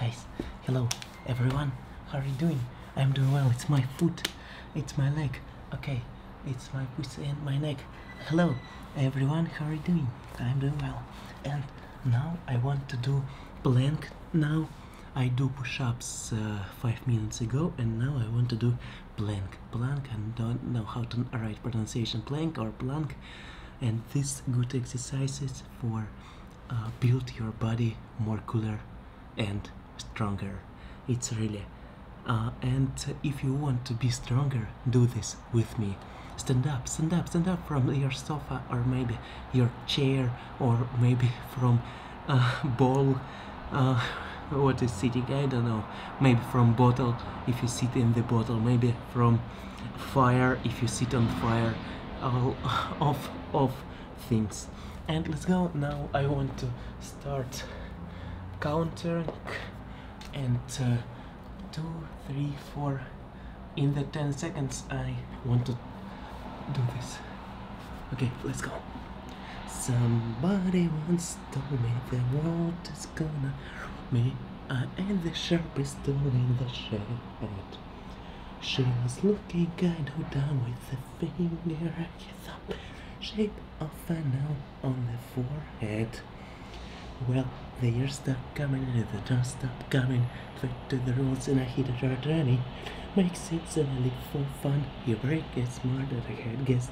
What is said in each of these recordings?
guys, hello everyone. How are you doing? I'm doing well. It's my foot, it's my leg. Okay, it's my pussy and my neck. Hello everyone. How are you doing? I'm doing well. And now I want to do plank. Now I do push-ups uh, five minutes ago, and now I want to do plank. Plank. and don't know how to write pronunciation. Plank or plank. And these good exercises for uh, build your body more cooler and stronger. It's really uh, and if you want to be stronger do this with me. Stand up stand up stand up from your sofa or maybe your chair or maybe from a ball uh, what is sitting i don't know. Maybe from bottle if you sit in the bottle maybe from fire if you sit on fire all of of things. And let's go. Now i want to start countering and uh, two three four. In the 10 seconds i want to do this. Okay let's go. Somebody once told me the world is gonna me. I am the sharpest tool in the shed. She was looking kind of down with the finger at the shape of an L on the forehead. Well, the years stop coming and the don't stop coming. Fit to the rules and I hit it hard running. Makes it live for fun. You break it smart that I head gets.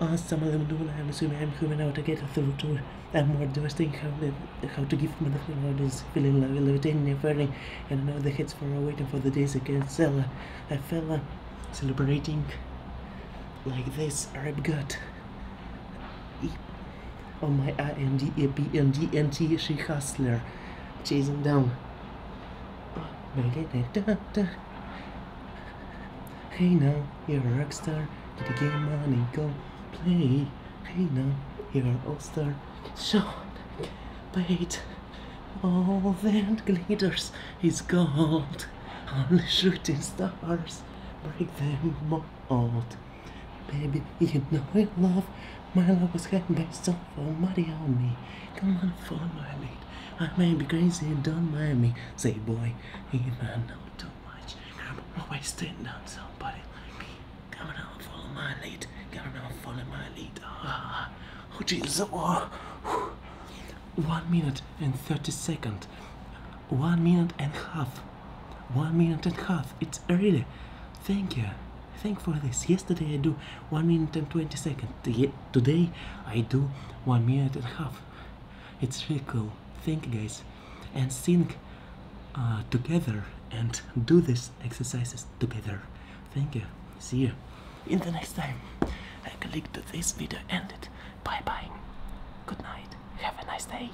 Uh, some of them do I'm assuming I'm coming out to get through to I'm more devastating how, the, how to give motherfucker is feeling like levitating burning and I know the heads for waiting for the days again sell I fell uh, celebrating like this Arab gut on my I N D A P N D N T she hustler chasing down Hey now, you're a rock star. Get the game on and go play. Hey now, you're an all-star. Shot, wait, all that glitters is gold. Only shooting stars break them mold. Baby, you know I love my love was getting based off of money on me. Come on, follow my lead. I may be crazy, don't mind me. Say, boy, you man know too much. I'm always stand on somebody like me. Come on, follow my lead. Come on, follow my lead. Ah, oh, Jesus. Oh. One minute and 30 seconds. One minute and half. One minute and half. It's really. Thank you. Thank for this. Yesterday I do one minute and 20 seconds. Today I do one minute and a half. It's really cool. Thank you guys. And sing uh, together and do these exercises together. Thank you. See you in the next time. I click to this video ended. Bye bye. Good night. Have a nice day.